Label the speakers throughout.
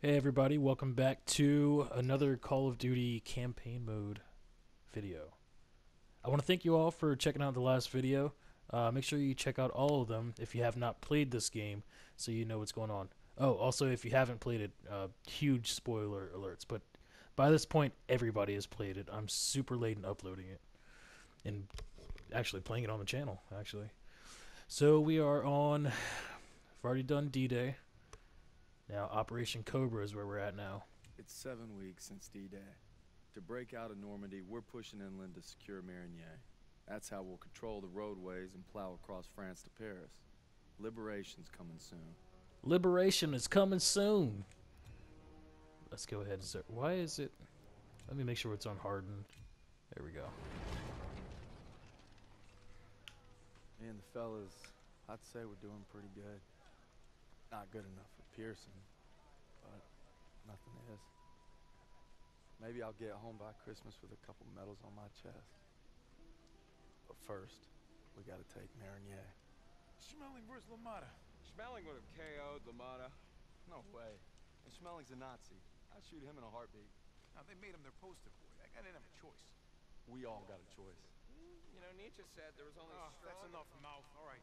Speaker 1: Hey everybody, welcome back to another Call of Duty campaign mode video. I want to thank you all for checking out the last video. Uh, make sure you check out all of them if you have not played this game so you know what's going on. Oh, also if you haven't played it, uh, huge spoiler alerts, but by this point everybody has played it. I'm super late in uploading it and actually playing it on the channel, actually. So we are on, I've already done D-Day. Now, Operation Cobra is where we're at now.
Speaker 2: It's seven weeks since D-Day. To break out of Normandy, we're pushing inland to secure Marigny. That's how we'll control the roadways and plow across France to Paris. Liberation's coming soon.
Speaker 1: Liberation is coming soon. Let's go ahead and start. Why is it? Let me make sure it's on hardened. There we go.
Speaker 2: Me and the fellas, I'd say we're doing pretty good. Not good enough for Pearson, but nothing is. Maybe I'll get home by Christmas with a couple medals on my chest. But first, we gotta take Marigny.
Speaker 3: Schmeling versus Lamada.
Speaker 2: Schmeling would have KO'd Lamada. No way. And Schmeling's a Nazi. I'd shoot him in a heartbeat.
Speaker 3: Now, they made him their poster boy. That guy didn't have a choice.
Speaker 2: We all got a choice.
Speaker 4: Mm, you know, Nietzsche said there was only
Speaker 3: Oh,
Speaker 4: strong...
Speaker 3: that's enough, mouth. All right.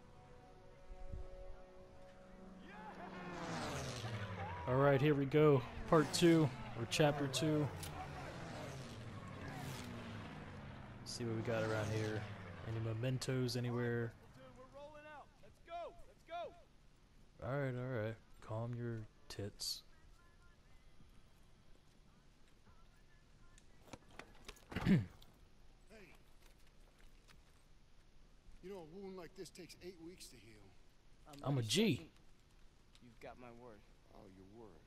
Speaker 1: All right, here we go. Part two, or chapter two. see what we got around here. Any mementos anywhere?
Speaker 5: We're rolling out. Let's go. Let's go.
Speaker 1: All right, all right. Calm your tits.
Speaker 6: Hey. You know, a wound like this takes eight weeks to heal.
Speaker 1: I'm a
Speaker 4: ready,
Speaker 1: G.
Speaker 4: Sergeant. You've got my word.
Speaker 6: Oh, your word.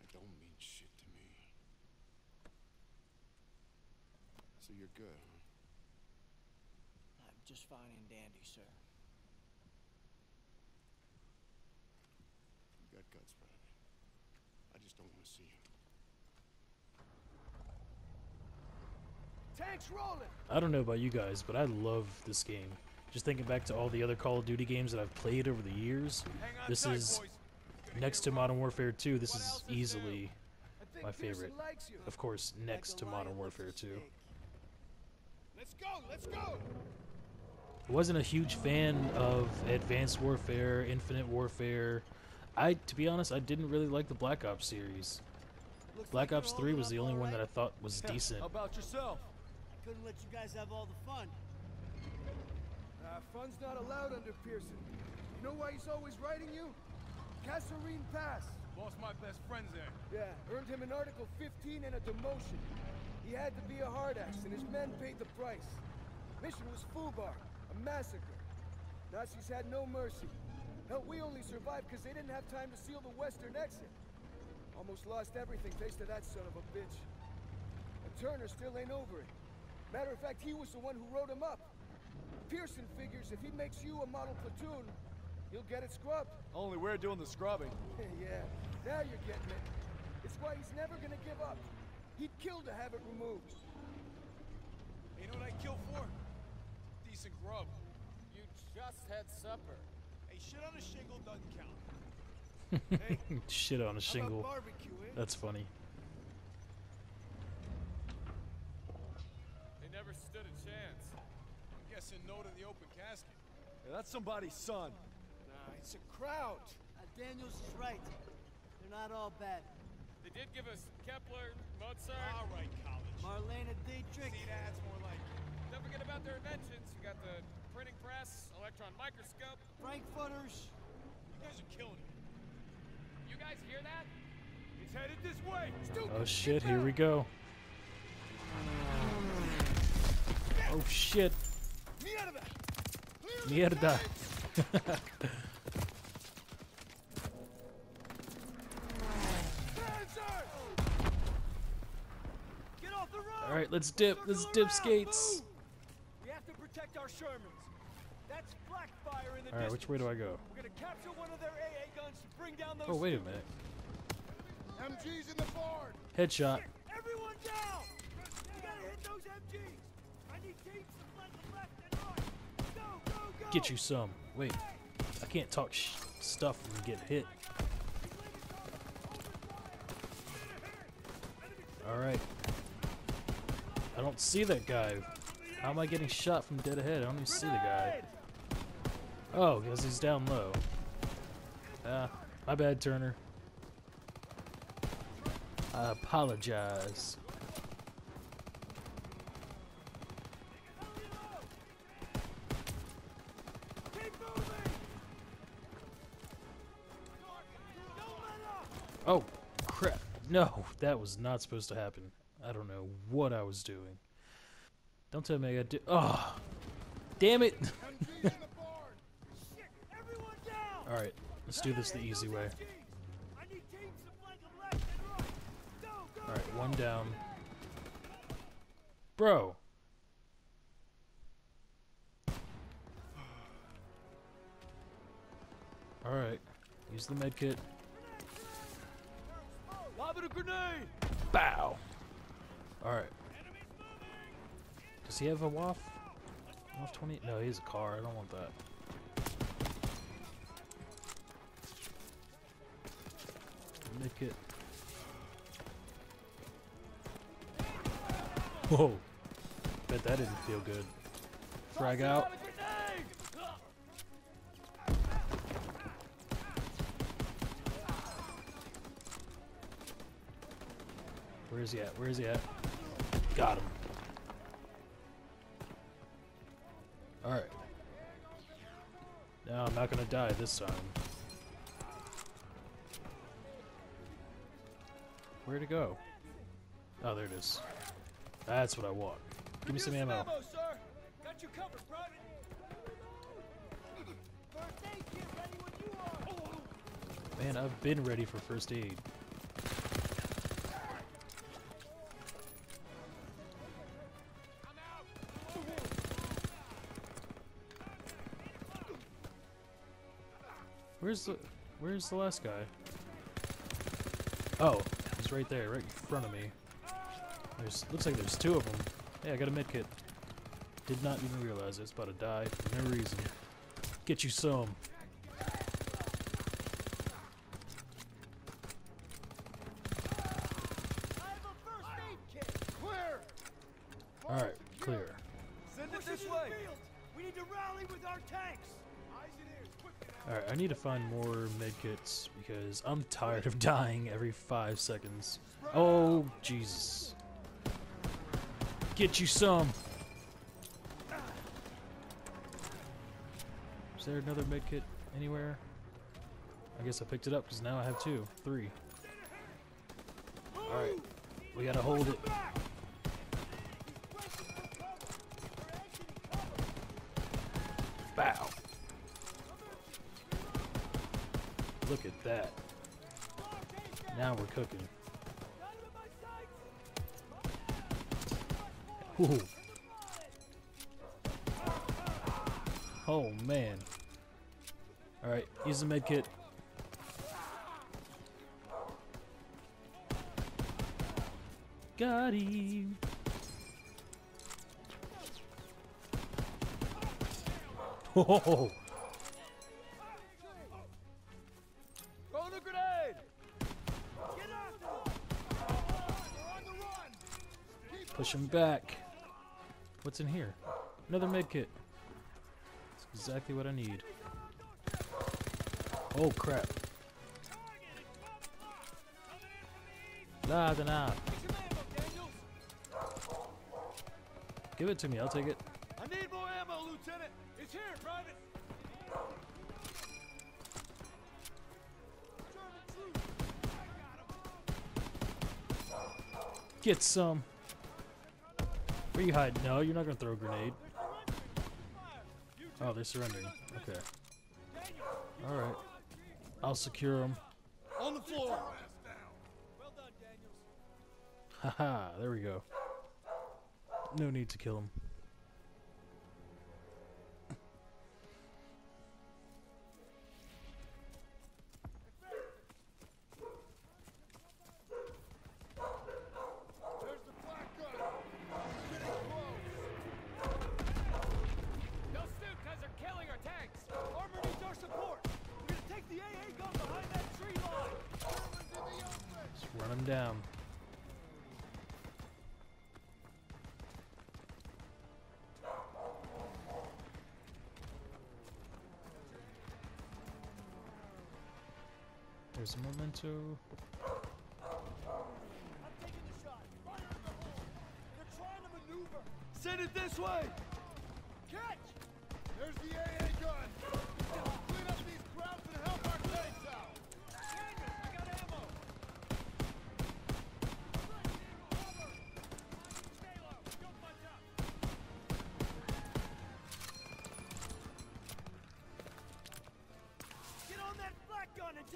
Speaker 6: That don't mean shit to me. So you're good, huh?
Speaker 4: I'm just fine and dandy, sir.
Speaker 6: You got guts, Private. I just don't want to see you.
Speaker 5: Tanks rolling.
Speaker 1: I don't know about you guys, but I love this game. Just thinking back to all the other Call of Duty games that I've played over the years, this is next to Modern Warfare 2. This is easily my favorite. Of course, next to Modern Warfare 2.
Speaker 6: Let's go! Let's go!
Speaker 1: I wasn't a huge fan of Advanced Warfare, Infinite Warfare. I, to be honest, I didn't really like the Black Ops series. Black Ops 3 was the only one that I thought was decent.
Speaker 3: How about yourself?
Speaker 7: Couldn't let you guys have all the fun.
Speaker 5: Uh, fun's not allowed under Pearson. You know why he's always writing you? Kasserine Pass.
Speaker 3: Lost my best friends there.
Speaker 5: Yeah, earned him an Article 15 and a demotion. He had to be a hard ass, and his men paid the price. Mission was Fubar, a massacre. Nazis had no mercy. Hell, we only survived because they didn't have time to seal the western exit. Almost lost everything thanks to that son of a bitch. And Turner still ain't over it. Matter of fact, he was the one who wrote him up. Pearson figures if he makes you a model platoon, he'll get it scrubbed.
Speaker 3: Only we're doing the scrubbing.
Speaker 5: yeah, now you're getting it. It's why he's never gonna give up. He'd kill to have it removed.
Speaker 3: You know what I kill for? Decent grub.
Speaker 7: You just had supper.
Speaker 3: Hey, shit on a shingle doesn't count.
Speaker 1: Shit on a shingle.
Speaker 5: barbecue, eh?
Speaker 1: That's funny.
Speaker 3: They never stood a chance. I'm guessing no to the open casket. Yeah, that's somebody's son.
Speaker 5: Nah, it's a Kraut.
Speaker 7: Uh, Daniels is right.
Speaker 4: They're not all bad.
Speaker 7: They did give us Kepler, Mozart.
Speaker 3: All right, college.
Speaker 4: Marlene Dietrich.
Speaker 3: See, that's more like it.
Speaker 7: Don't forget about their inventions. You got the printing press, electron microscope.
Speaker 4: Frankfurters.
Speaker 3: You guys are killing it.
Speaker 7: You guys hear that?
Speaker 3: It's headed this way. Stupid.
Speaker 1: Oh shit, here we go. Oh shit.
Speaker 3: Mierda.
Speaker 1: Mierda.
Speaker 3: Panzer!
Speaker 4: Get off the road!
Speaker 1: Alright, let's dip. Let's dip skates.
Speaker 5: We have to protect our Shermans. That's black fire in the
Speaker 1: Alright, which way do I go?
Speaker 5: We're gonna capture one of their AA guns to bring down those.
Speaker 1: Oh, wait a minute.
Speaker 6: MG's in the Ford.
Speaker 1: Headshot.
Speaker 5: Everyone down! We gotta hit those MGs. I need teams to them left and right. Go, go, go!
Speaker 1: Get you some. Wait. I can't talk sh stuff and get hit. Alright. I don't see that guy. How am I getting shot from dead ahead? I don't even see the guy. Oh, because he's down low. Ah, my bad, Turner. I apologize. Oh, crap. No, that was not supposed to happen. I don't know what I was doing. Don't tell me I got to. Oh, damn it.
Speaker 6: MG's in the Ford.
Speaker 5: Shit! Everyone down!
Speaker 1: Alright, let's do this the easy way.
Speaker 5: I need teams to flank them left and right. Go, go,
Speaker 1: Alright, one down. Bro. Alright, use the med kit.
Speaker 5: Lobbing a grenade!
Speaker 1: Bow. Alright. Does he have a WAF? WAF 20? No, he has a car. I don't want that. Med it. Whoa. Bet that didn't feel good. Frag out. Where is he at? Where is he at? Got him. Alright. Now I'm not gonna die this time. Where'd it go? Oh, there it is. That's what I want. Give me some ammo.
Speaker 5: you covered, Private. First aid kit ready when you are.
Speaker 1: Man, I've been ready for first aid. Where's the Where's the last guy? Oh, he's right there, right in front of me. There's looks like there's two of them. Hey, I got a med kit. Did not even realize I was about to die for no reason. Get you some. Find more medkits because I'm tired of dying every five seconds. Oh, Jesus. Get you some! Is there another medkit anywhere? I guess I picked it up because now I have two. Three. Alright, we gotta hold it. Bow! Look at that. Now we're cooking. Ooh. Oh man. Alright, use the med kit. Got him. Oh,
Speaker 5: A grenade. Get after them.
Speaker 6: They're on the run. Keep
Speaker 1: push him back. What's in here? Another med kit. That's exactly what I need. Oh crap. Da da. Give it to me. I'll take it.
Speaker 5: I need more ammo, Lieutenant. It's here, Private.
Speaker 1: Get some. Where you hiding? No, you're not gonna throw a grenade. Oh, they're surrendering. Okay. All right. I'll secure them.
Speaker 5: On the floor.
Speaker 1: Haha. There we go. No need to kill him.
Speaker 6: There's
Speaker 1: memento.
Speaker 5: I'm taking the shot. Fire in the hole. They're trying to maneuver. Send it this way. Catch.
Speaker 6: There's the AA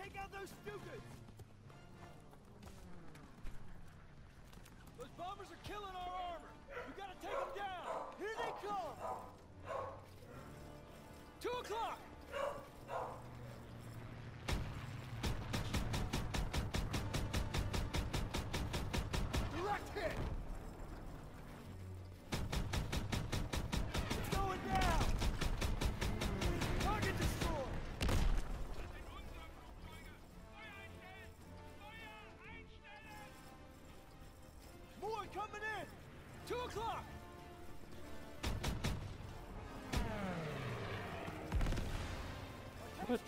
Speaker 5: take out those Stukas. Those bombers are killing our armor. We gotta take them down. Here they come. Two o'clock. O'clock!
Speaker 1: What?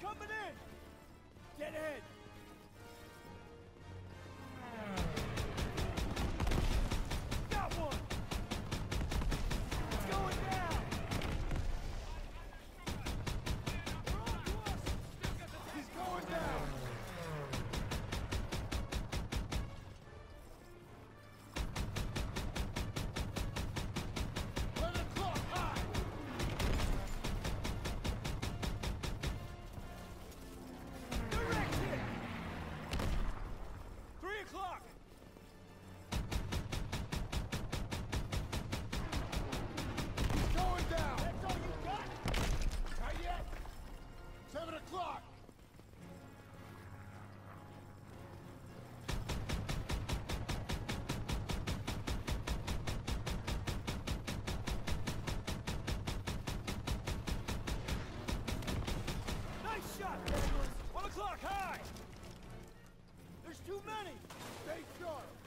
Speaker 5: Coming in! Get ahead!
Speaker 6: O'clock, high!
Speaker 5: There's too many!
Speaker 6: Stay sharp.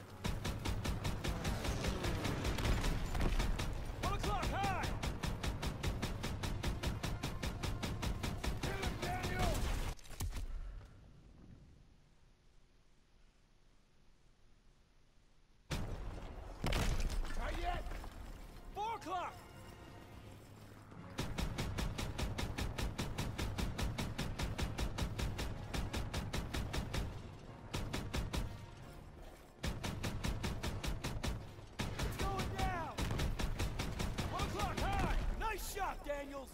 Speaker 5: Daniels!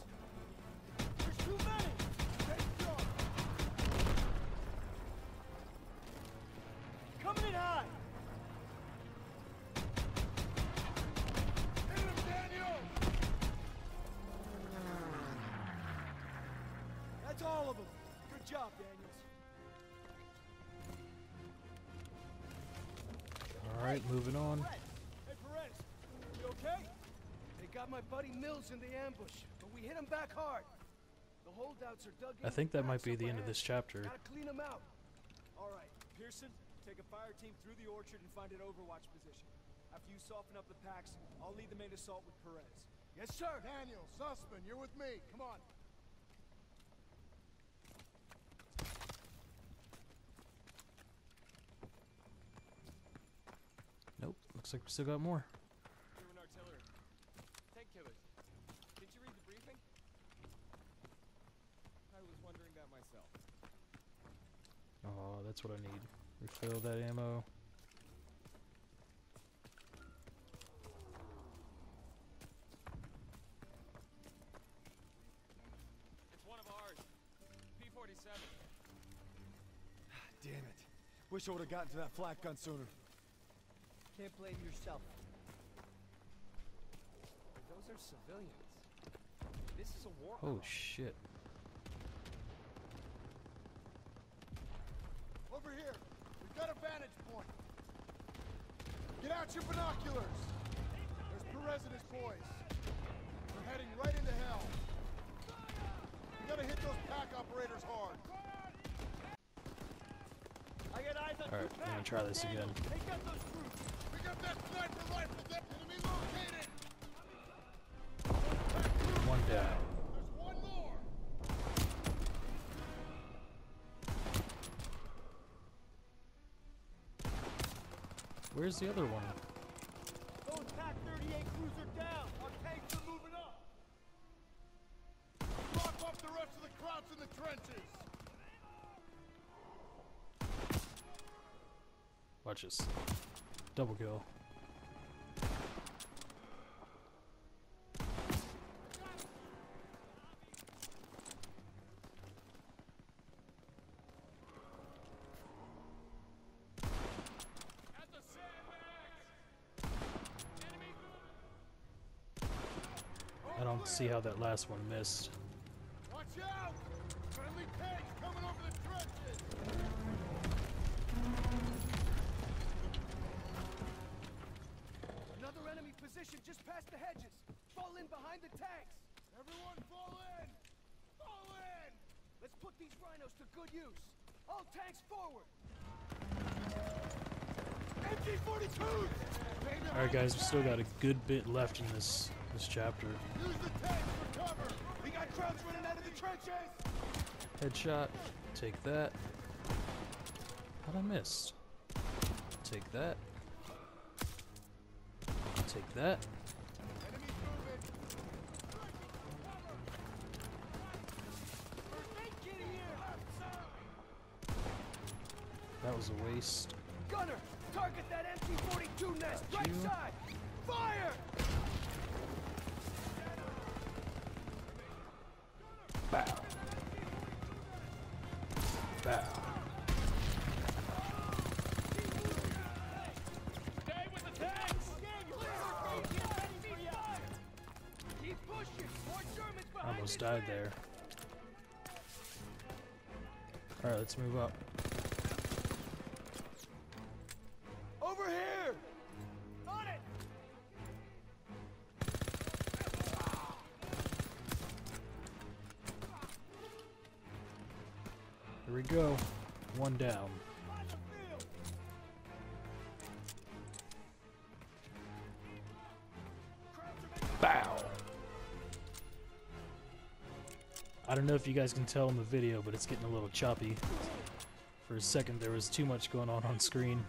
Speaker 5: There's too many!
Speaker 6: Stay sharp.
Speaker 5: Coming in high!
Speaker 6: Hit him, Daniel.
Speaker 5: That's all of them. Good job, Daniels.
Speaker 1: All right, moving on.
Speaker 5: Hey, Perez. You okay? They got my buddy Mills in the ambush, we hit him back hard. The holdouts are dug in.
Speaker 1: I think that might be the end of this chapter.
Speaker 5: Gotta clean them out. All right, Pearson, take a fire team through the orchard and find an overwatch position. After you soften up the packs, I'll lead the main assault with Perez. Yes, sir.
Speaker 6: Daniel, Zussman, you're with me. Come on.
Speaker 1: Nope, looks like we still got more.
Speaker 7: German artillery. Tank killers. Did you read the briefing? I was wondering that myself.
Speaker 1: Oh, that's what I need. Refill that ammo.
Speaker 7: It's one of ours. P-47.
Speaker 5: Ah, damn it. Wish I would have gotten to that flak gun sooner.
Speaker 4: Can't blame yourself.
Speaker 7: Those are civilians. This is a war.
Speaker 1: Oh shit.
Speaker 6: Over here. We've got a vantage point. Get out your binoculars. There's Perez and his boys. We're heading right into hell. We gotta hit those pack operators hard.
Speaker 5: I got eyes on
Speaker 1: All right, I'm gonna try this again.
Speaker 5: Take out those groups.
Speaker 6: We got that sniper rifle. That enemy located.
Speaker 1: One down. Where's the other one?
Speaker 5: Those PaK 38 crews are down. Our tanks are moving up.
Speaker 6: Off the rest of the Krauts in the trenches.
Speaker 1: Watch this. Double kill. See how that last one missed.
Speaker 6: Watch out! Friendly tanks coming over the trenches.
Speaker 5: Another enemy position just past the hedges. Fall in behind the tanks.
Speaker 6: Everyone fall in! Fall in!
Speaker 5: Let's put these rhinos to good use. All tanks forward. MG-42s!
Speaker 1: All right, guys, we still got a good bit left in this this chapter.
Speaker 6: Use the tanks for cover!
Speaker 5: We got Krauts running out of the trenches.
Speaker 1: Headshot. Take that. How'd I miss? Take that. Take that.
Speaker 6: Enemies moving!
Speaker 5: Get here.
Speaker 1: That was a waste.
Speaker 5: Gunner, target that MG-42 nest right side. Fire!
Speaker 1: Bow. Bow.
Speaker 7: Stay with the tanks!
Speaker 5: Keep pushing. More Germans behind
Speaker 1: Almost died there. All right, let's move up. Don't know if you guys can tell in the video, but it's getting a little choppy. For a second, there was too much going on on screen.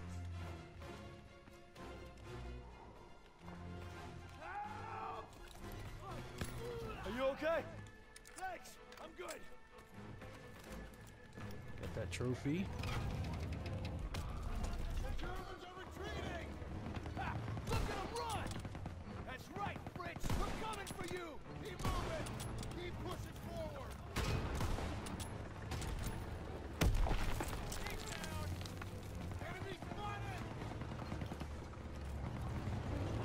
Speaker 5: Are you okay? Thanks. I'm good.
Speaker 1: Got that trophy.
Speaker 6: The Germans are retreating!
Speaker 5: Ha! Look at them run! That's right, Fritz. We're coming for you.
Speaker 6: Keep moving! Keep pushing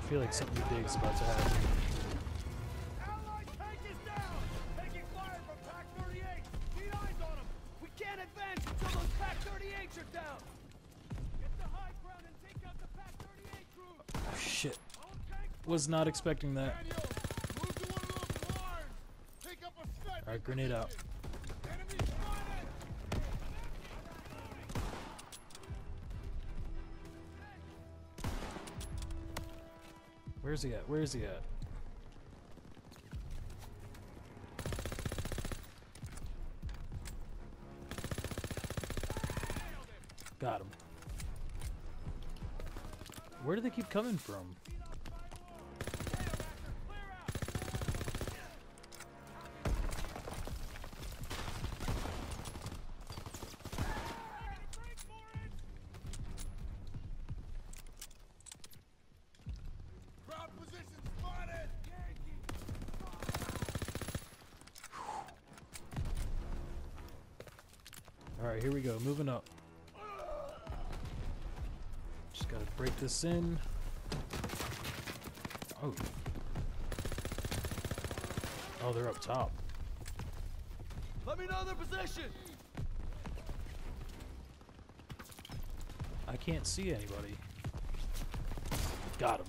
Speaker 1: feel like something big is about to happen.
Speaker 5: Oh, shit.
Speaker 1: Was not expecting that. Alright, grenade out. Where's he at? Where's he at? Got him. Where do they keep coming from? This in. Oh. Oh, they're up top.
Speaker 5: Let me know their position.
Speaker 1: I can't see anybody. Got him.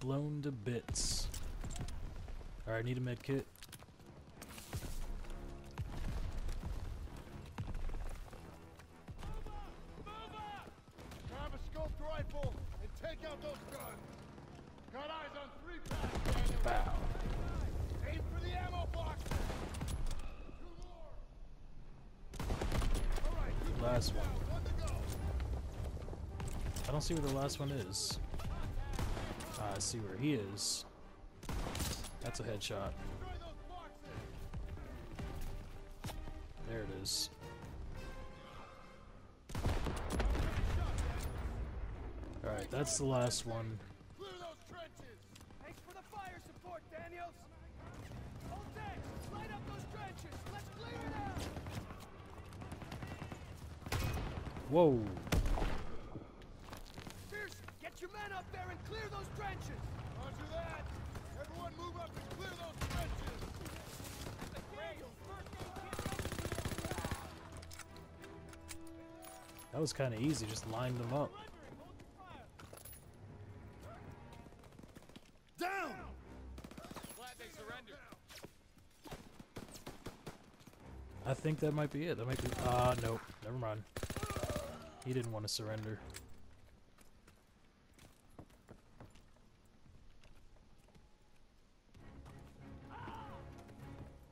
Speaker 1: Blown to bits. Alright, need a med kit. Last one is. Ah, I see where he is. That's a headshot.
Speaker 6: Destroy those boxes.
Speaker 1: There it is. Alright, that's the last one.
Speaker 6: Clear those trenches.
Speaker 5: Thanks for the fire support, Daniels. Hold tight. Light up those trenches. Let's clear it out.
Speaker 1: Whoa.
Speaker 5: Pearson, get your men up there and clear those trenches.
Speaker 6: Roger that. Everyone move up and clear those trenches.
Speaker 1: That was kind of easy, just line them up.
Speaker 6: Down.
Speaker 7: Glad they surrendered.
Speaker 1: I think that might be it. That might be. Ah, nope. Never mind. He didn't want to surrender.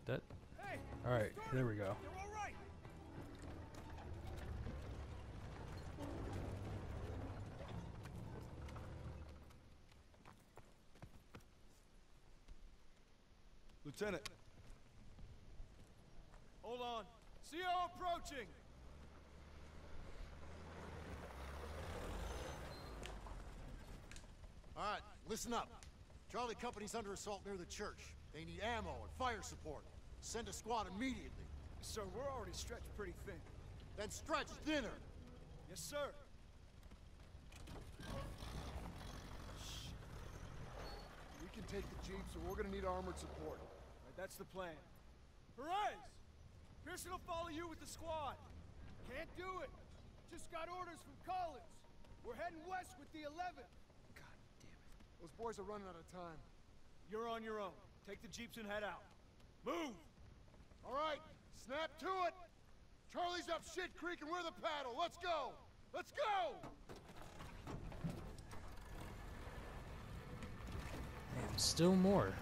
Speaker 1: That.
Speaker 5: Hey,
Speaker 1: Alright, there we go.
Speaker 5: you're all right.
Speaker 6: Lieutenant.
Speaker 5: Hold on. CO approaching.
Speaker 8: All right, listen up. Charlie Company's under assault near the church. They need ammo and fire support. Send a squad immediately.
Speaker 5: Sir, we're already stretched pretty thin.
Speaker 8: Then stretch thinner.
Speaker 5: Yes, sir.
Speaker 6: We can take the jeep, so we're gonna need armored support.
Speaker 5: Right, that's the plan. Perez! Pearson will follow you with the squad. Can't do it. Just got orders from Collins. We're heading west with the 11th. God damn it.
Speaker 6: Those boys are running out of time.
Speaker 5: You're on your own. Take the jeeps and head out. Move!
Speaker 6: All right, snap to it. Charlie's up shit creek and we're the paddle. Let's go. Let's go.
Speaker 1: Damn, still more.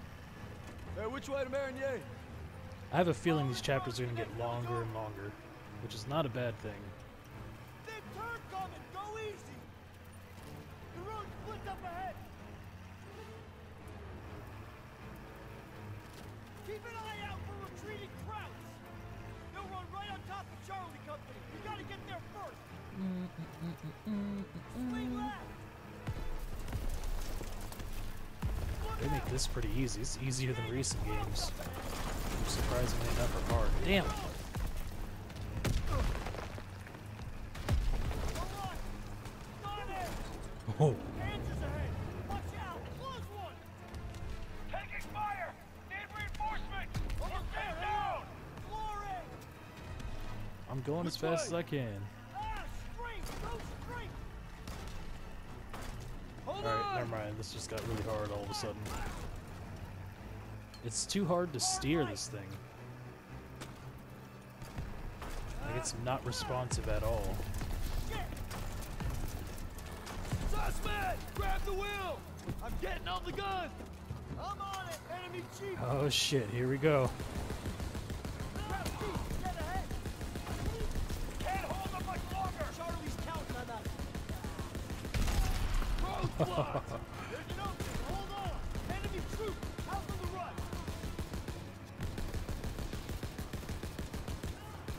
Speaker 5: Hey, which way to Marigny?
Speaker 1: I have a feeling these chapters are going to get longer and longer, which is not a bad thing.
Speaker 5: Big turn coming! Go easy! The road split up ahead! Keep an eye out for retreating Krauts! They'll run right on top of Charlie Company! We gotta get there first! Swing left!
Speaker 1: They make this pretty easy. It's easier than recent games. Surprisingly enough, are hard. Damn.
Speaker 5: Hold on! Got it!
Speaker 1: Oh. going Which as fast way? as I can.
Speaker 5: Alright,
Speaker 1: never mind. This just got really hard all of a sudden. It's too hard to steer this thing. Like, it's not responsive at all.
Speaker 5: Zussman! Grab the wheel! I'm getting on the gun! I'm on it, enemy chief!
Speaker 1: Oh shit, here we go.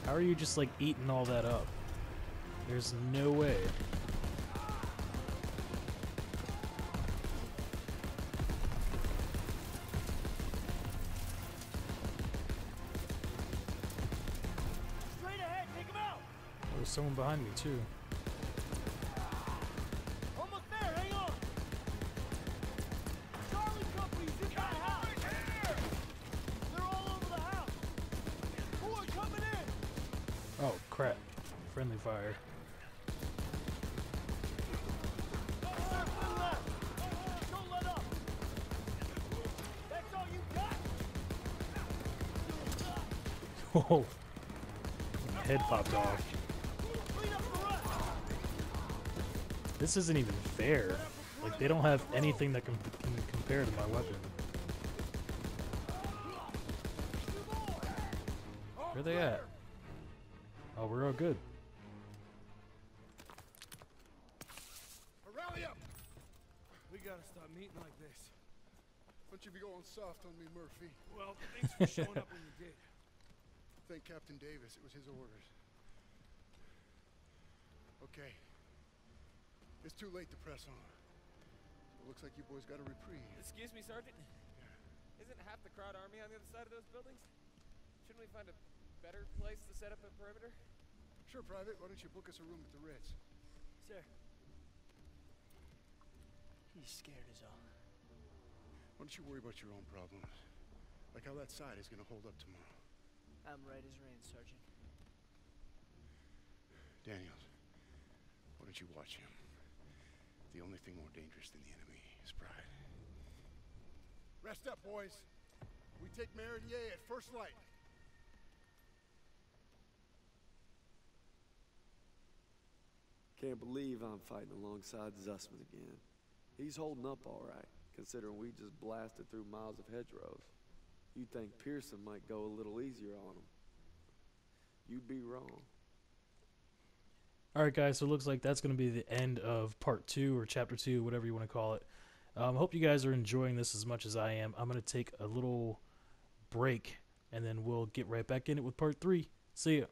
Speaker 1: How are you just like eating all that up? There's no way.
Speaker 5: Straight ahead! Take him out!
Speaker 1: Oh, there's someone behind me too. Whoa. Head popped off.
Speaker 5: Clean up the rest!
Speaker 1: This isn't even fair. Like they don't have anything that can, can compare to my weapon. Where are they at? Oh, we're all good.
Speaker 6: Rally up!
Speaker 5: We gotta stop meeting like this.
Speaker 6: Don't you be going soft on me, Murphy.
Speaker 5: Well, thanks for showing up when you did.
Speaker 6: Thank Captain Davis. It was his orders. Okay. It's too late to press on. It looks like you boys got a reprieve.
Speaker 7: Excuse me, Sergeant. Isn't half the Kraut army on the other side of those buildings? Shouldn't we find a better place to set up a perimeter?
Speaker 6: Sure, Private. Why don't you book us a room at the Ritz?
Speaker 4: Sir. He's scared as all.
Speaker 6: Why don't you worry about your own problems? Like how that side is gonna hold up tomorrow.
Speaker 4: I'm right as rain, Sergeant.
Speaker 6: Daniels, why don't you watch him? The only thing more dangerous than the enemy is pride. Rest up, boys. We take Marigny at first light.
Speaker 9: Can't believe I'm fighting alongside Zussman again. He's holding up all right, considering we just blasted through miles of hedgerows. You'd think Pearson might go a little easier on him. You'd be wrong.
Speaker 1: All right, guys. So it looks like that's going to be the end of part two or chapter two, whatever you want to call it. Um, hope you guys are enjoying this as much as I am. I'm going to take a little break, and then we'll get right back in it with part three. See ya.